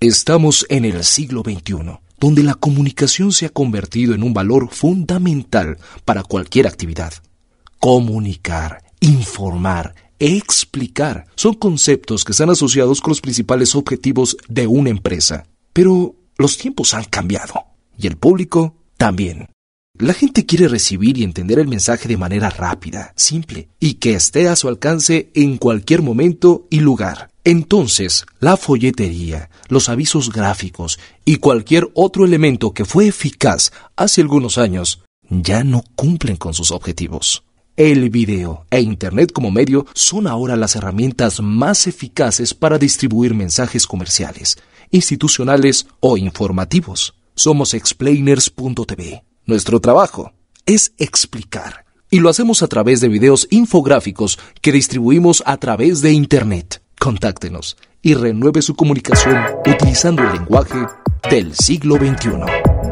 Estamos en el siglo XXI, donde la comunicación se ha convertido en un valor fundamental para cualquier actividad. Comunicar, informar, explicar son conceptos que están asociados con los principales objetivos de una empresa. Pero los tiempos han cambiado y el público también. La gente quiere recibir y entender el mensaje de manera rápida, simple y que esté a su alcance en cualquier momento y lugar. Entonces, la folletería, los avisos gráficos y cualquier otro elemento que fue eficaz hace algunos años ya no cumplen con sus objetivos. El video e Internet como medio son ahora las herramientas más eficaces para distribuir mensajes comerciales, institucionales o informativos. Somos explainers.tv nuestro trabajo es explicar y lo hacemos a través de videos infográficos que distribuimos a través de Internet. Contáctenos y renueve su comunicación utilizando el lenguaje del siglo XXI.